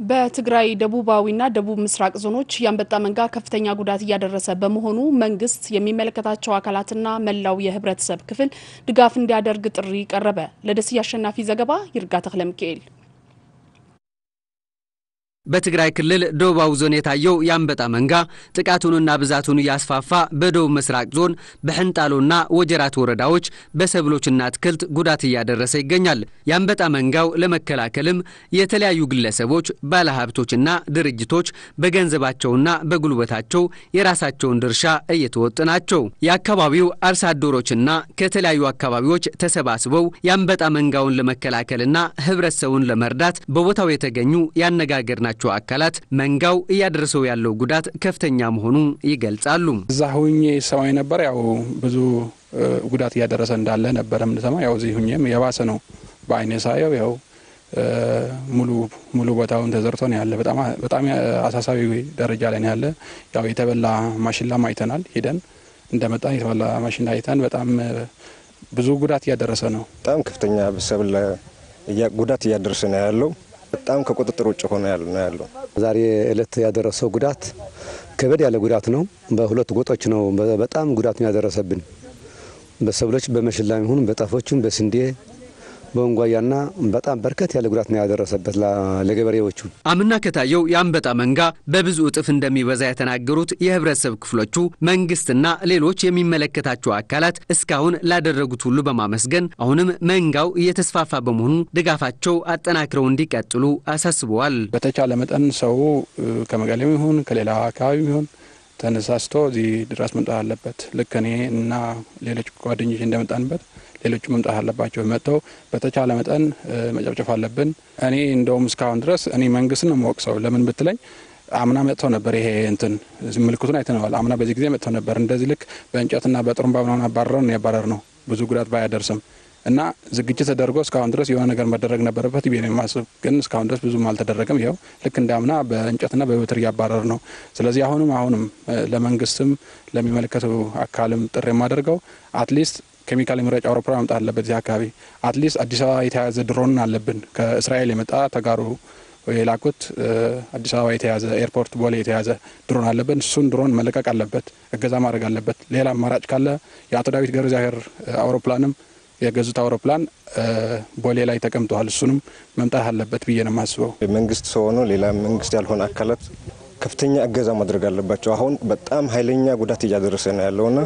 በትግራይ ደቡባዊና ደቡብ ምስራቅ ዞኖች የአንበጣ መንጋ ከፍተኛ ጉዳት እያደረሰ በመሆኑ መንግስት የሚመለከታቸው አካላትና መላው የህብረተሰብ ክፍል ድጋፍ እንዲያደርግ ጥሪ ቀረበ። ለደስዬ አሸናፊ ዘገባ ይርጋ ተክለ ሚካኤል። በትግራይ ክልል ደቡባዊ ዞን የታየው የአንበጣ መንጋ ጥቃቱንና ብዛቱን እያስፋፋ በደቡብ ምስራቅ ዞን በሕንጣሎና ወጀራት ወረዳዎች በሰብሎችና አትክልት ጉዳት እያደረሰ ይገኛል። የአንበጣ መንጋው ለመከላከልም የተለያዩ ግለሰቦች፣ ባለሀብቶችና ድርጅቶች በገንዘባቸውና በጉልበታቸው የራሳቸውን ድርሻ እየተወጡ ናቸው። የአካባቢው አርሶ አደሮችና ከተለያዩ አካባቢዎች ተሰባስበው የአንበጣ መንጋውን ለመከላከልና ህብረተሰቡን ለመርዳት በቦታው የተገኙ ያነጋገርናቸው ያላቸው አካላት መንጋው እያደረሰው ያለው ጉዳት ከፍተኛ መሆኑን ይገልጻሉ። እዛ ሁኜ ሰማይ ነበር። ያው ብዙ ጉዳት እያደረሰ እንዳለ ነበረ ምንሰማ። ያው እዚህ ሁኜም የባሰ ነው በአይኔ ሳየው። ያው ሙሉ ሙሉ ቦታውን ተዘርቶ ነው ያለ። በጣም አሳሳቢ ደረጃ ላይ ነው ያለ። ያው የተበላ ማሽላም አይተናል። ሂደን እንደመጣ የተበላ ማሽላ አይተን በጣም ብዙ ጉዳት እያደረሰ ነው። በጣም ከፍተኛ ሰብል ጉዳት እያደረሰ ነው ያለው በጣም ከቁጥጥር ውጭ ያለ ነው ያለው። ዛሬ እለት ያደረሰው ጉዳት ከበድ ያለ ጉዳት ነው። በሁለት ጎጦች ነው በጣም ጉዳት ያደረሰብን በሰብሎች በመሽላም ይሁን በጣፎችም በስንዴ በወንጓያና በጣም በርከት ያለ ጉዳት ነው ያደረሰበት ለገበሬዎቹ። አምና ከታየው የአንበጣ መንጋ በብዙ እጥፍ እንደሚበዛ የተናገሩት የህብረተሰብ ክፍሎቹ መንግስትና ሌሎች የሚመለከታቸው አካላት እስካሁን ላደረጉት ሁሉ በማመስገን አሁንም መንጋው እየተስፋፋ በመሆኑ ድጋፋቸው አጠናክረው እንዲቀጥሉ አሳስበዋል። በተቻለ መጠን ሰው ከመቀሌም ይሁን ከሌላ አካባቢ ይሁን ተነሳስቶ እዚህ ድረስ መምጣት አለበት። ልክ እኔ እና ሌሎች ጓደኞች እንደመጣንበት ሌሎቹ መምጣት አለባቸው። መጥተው በተቻለ መጠን መጨብጨፍ አለብን። እኔ እንደውም እስካሁን ድረስ እኔ መንግስትን ነው የምወቅሰው። ለምን ብትለኝ አምና መጥተው ነበር። ይሄ እንትን ምልክቱን አይተነዋል። አምና በዚህ ጊዜ መጥተው ነበር። እንደዚህ ልክ በእንጨትና በጥሩምባ ምናምን አባረረን ያባረር ነው ብዙ ጉዳት ባያደርስም እና ዝግጅት ተደርጎ እስካሁን ድረስ የሆነ ነገር መደረግ ነበረበት ብዬ ነው የማስብ። ግን እስካሁን ድረስ ብዙም አልተደረገም። ይኸው ልክ እንደ አምና በእንጨትና በበትር እያባረርን ነው። ስለዚህ አሁንም አሁንም ለመንግስትም ለሚመለከተው አካልም ጥሪ የማደርገው at least ኬሚካል የሚረጭ አውሮፕላን መምጣት አለበት እዚህ አካባቢ። at least አዲስ አበባ የተያዘ ድሮን አለብን ከእስራኤል የመጣ ተጋሩ የላኩት አዲስ አበባ የተያዘ airport ቦሌ የተያዘ ድሮን አለብን። እሱን ድሮን መለቀቅ አለበት፣ እገዛ ማድረግ አለበት። ሌላ አማራጭ ካለ የአቶ ዳዊት ገብረ እግዚአብሔር አውሮፕላንም የገዙት አውሮፕላን ቦሌ ላይ ተቀምጠዋል። እሱንም መምጣት አለበት ብዬ ነው የማስበው። መንግስት ሆኖ ሌላ መንግስት ያልሆነ አካላት ከፍተኛ እገዛ ማድረግ አለባቸው። አሁን በጣም ኃይለኛ ጉዳት እያደረሰ ነው ያለውና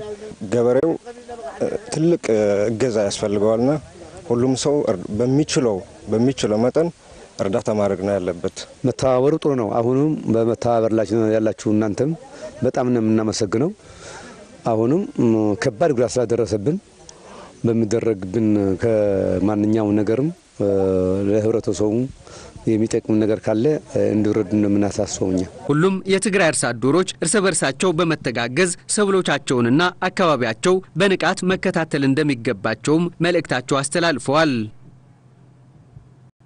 ገበሬው ትልቅ እገዛ ያስፈልገዋልና ሁሉም ሰው በሚችለው በሚችለው መጠን እርዳታ ማድረግ ነው ያለበት። መተባበሩ ጥሩ ነው። አሁንም በመተባበር ላይ ያላችሁ እናንተም በጣም ነው የምናመሰግነው። አሁንም ከባድ ጉዳት ስላደረሰብን በሚደረግብን ከማንኛውም ነገርም ለህብረተሰቡ የሚጠቅም ነገር ካለ እንዲረዱ እንደምናሳስበው እኛ ሁሉም የትግራይ አርሶ አደሮች እርስ በርሳቸው በመተጋገዝ ሰብሎቻቸውንና አካባቢያቸው በንቃት መከታተል እንደሚገባቸውም መልእክታቸው አስተላልፈዋል።